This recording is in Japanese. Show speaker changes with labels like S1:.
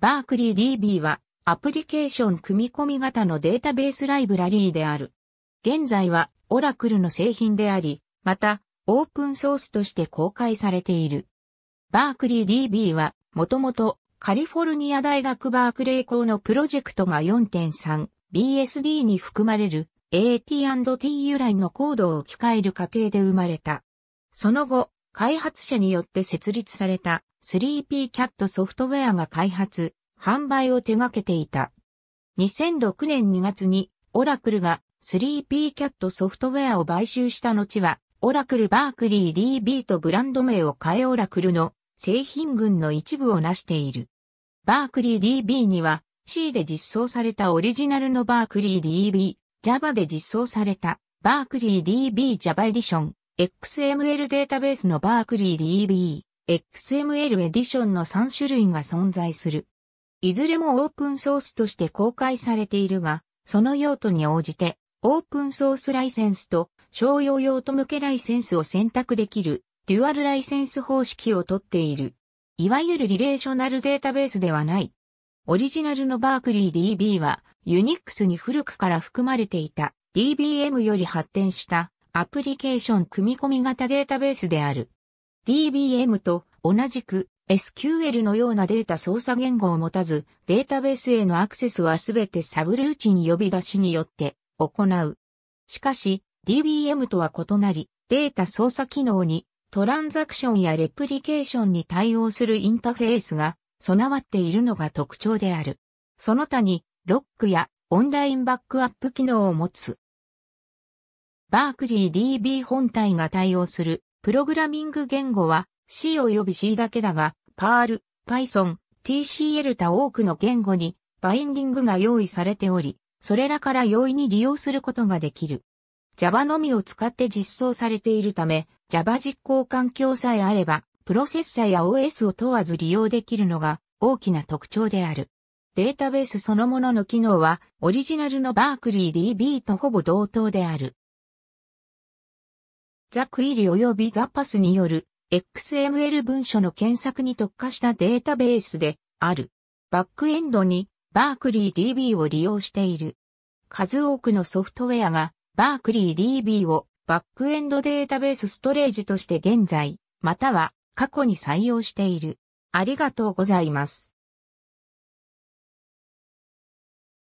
S1: バークリー DB はアプリケーション組み込み型のデータベースライブラリーである。現在はオラクルの製品であり、またオープンソースとして公開されている。バークリー DB はもともとカリフォルニア大学バークレー校のプロジェクトが 4.3BSD に含まれる AT&T 由来のコードを置き換える過程で生まれた。その後、開発者によって設立された 3PCAT ソフトウェアが開発、販売を手掛けていた。2006年2月にオラクルが 3PCAT ソフトウェアを買収した後は、オラクルバークリー DB とブランド名を変えオラクルの製品群の一部を成している。バークリー DB には C で実装されたオリジナルのバークリー DB、Java で実装されたバークリー DB Java エディション、XML データベースのバークリー DB、XML エディションの3種類が存在する。いずれもオープンソースとして公開されているが、その用途に応じて、オープンソースライセンスと商用用途向けライセンスを選択できる、デュアルライセンス方式をとっている。いわゆるリレーショナルデータベースではない。オリジナルのバークリー DB は、ユニックスに古くから含まれていた DBM より発展したアプリケーション組み込み型データベースである。DBM と同じく SQL のようなデータ操作言語を持たず、データベースへのアクセスはすべてサブルーチン呼び出しによって行う。しかし、DBM とは異なり、データ操作機能にトランザクションやレプリケーションに対応するインターフェースが備わっているのが特徴である。その他に、ロックやオンラインバックアップ機能を持つ。バークリー DB 本体が対応するプログラミング言語は C 及び C だけだが、Perl、Python、TCL 他多くの言語にバインディングが用意されており、それらから容易に利用することができる。Java のみを使って実装されているため、Java 実行環境さえあれば、プロセッサや OS を問わず利用できるのが大きな特徴である。データベースそのものの機能は、オリジナルのバークリー DB とほぼ同等である。ザクイリ及びザパスによる XML 文書の検索に特化したデータベースである。バックエンドにバークリー DB を利用している。数多くのソフトウェアがバークリー DB をバックエンドデータベースストレージとして現在、または過去に採用している。ありがとうございます。